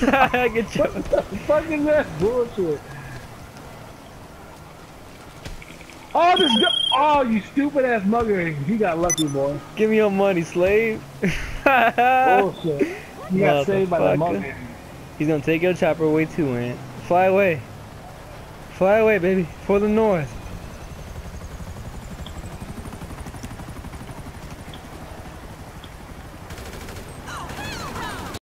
Get your... What the fuck is that bullshit? Oh, this—oh, you stupid ass mugger. You got lucky, boy. Give me your money, slave. Bullshit. He got saved by the mugger. He's gonna take your chopper away too, man. Fly away. Fly away, baby. For the north.